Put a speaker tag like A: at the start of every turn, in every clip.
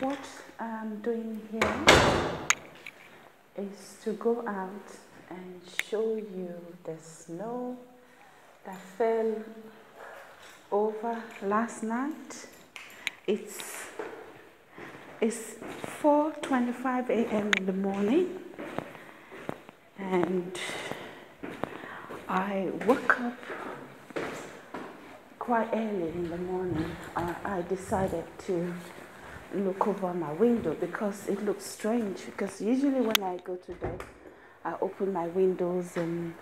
A: what I'm doing here is to go out and show you the snow that fell over last night. It's it's 4:25 a.m. in the morning and I woke up quite early in the morning. I, I decided to look over my window because it looks strange. Because usually when I go to bed, I open my windows and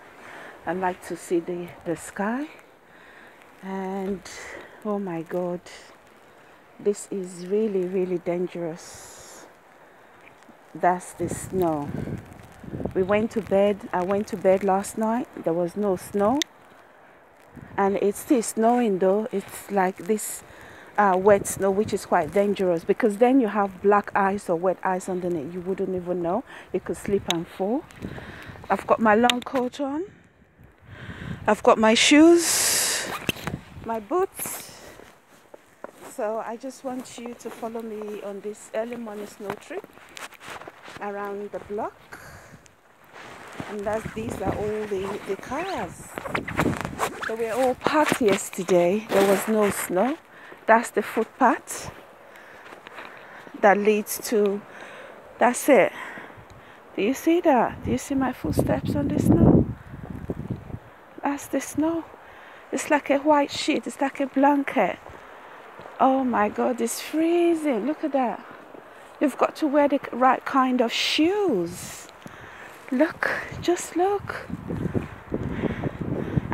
A: I like to see the, the sky. And oh my God, this is really, really dangerous. That's the snow. We went to bed. I went to bed last night. There was no snow. And it's still snowing though. It's like this uh, wet snow, which is quite dangerous because then you have black ice or wet ice underneath. You wouldn't even know. You could slip and fall. I've got my long coat on. I've got my shoes, my boots. So I just want you to follow me on this early morning snow trip around the block. And that's, these are all the, the cars. So we all parked yesterday. There was no snow. That's the footpath that leads to, that's it. Do you see that? Do you see my footsteps on the snow? That's the snow. It's like a white sheet. It's like a blanket. Oh my God, it's freezing. Look at that. You've got to wear the right kind of shoes. Look, just look.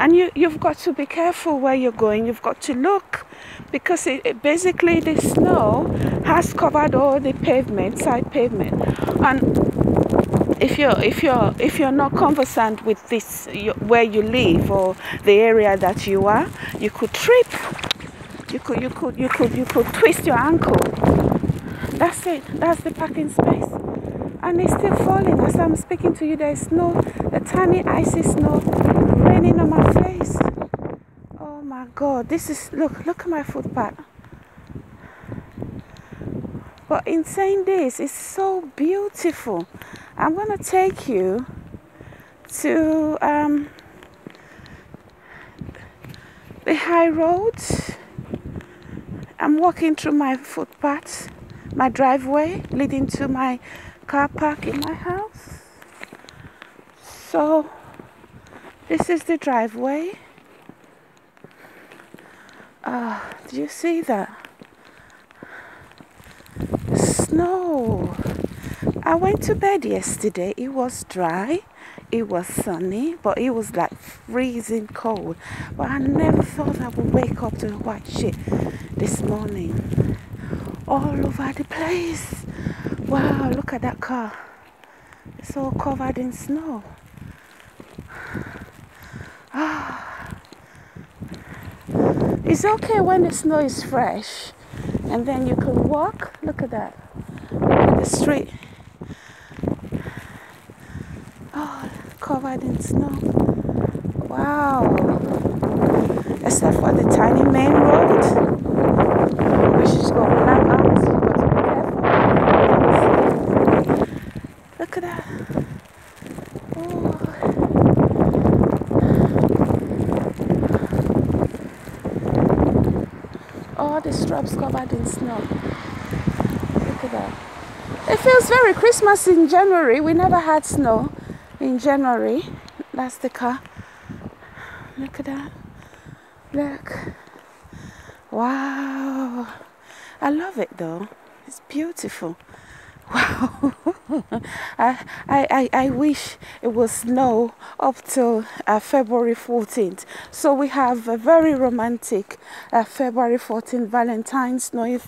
A: And you, you've got to be careful where you're going. You've got to look because it, it basically the snow has covered all the pavement, side pavement, and if you're if you're if you're not conversant with this you, where you live or the area that you are, you could trip. You could you could you could you could twist your ankle. That's it. That's the parking space. And it's still falling. As I'm speaking to you. There's snow, the tiny icy snow raining on my face. Oh my god this is look look at my footpath. But in saying this it's so beautiful. I'm to take you to um, the high road. I'm walking through my footpath my driveway leading to my car park in my house so this is the driveway uh, do you see that? Snow. I went to bed yesterday. It was dry. It was sunny, but it was like freezing cold. But I never thought I would wake up to white shit this morning. All over the place. Wow, look at that car. It's all covered in snow. Ah. It's okay when the snow is fresh and then you can walk. Look at that. Look at the street. Oh, covered in snow. Wow. Except for the tiny main road, which is got black arms. You've got to be careful. Look at that. All the shrubs covered in snow. Look at that. It feels very Christmas in January. We never had snow in January. That's the car. Look at that. Look. Wow. I love it though. It's beautiful. Wow. I, I, I wish it was snow up till uh, February 14th. So we have a very romantic uh, February 14th, Valentine's snowy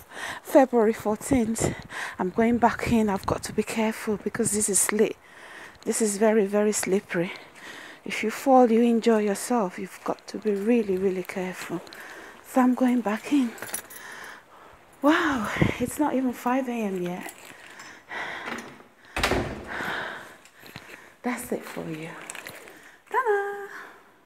A: February 14th. I'm going back in. I've got to be careful because this is slick. This is very, very slippery. If you fall, you enjoy yourself. You've got to be really, really careful. So I'm going back in. Wow, it's not even 5 a.m. yet. That's it for you. Ta-da!